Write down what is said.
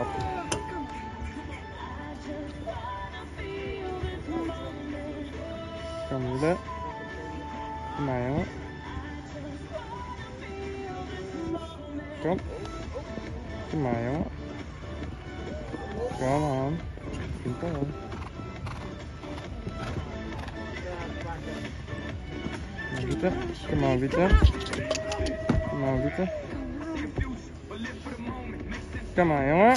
up. Şöyle Mayo. Come. Mayo. Come on. Keep going Come on Vita. Come on Vita. Come on Vita comment vite, comment hein?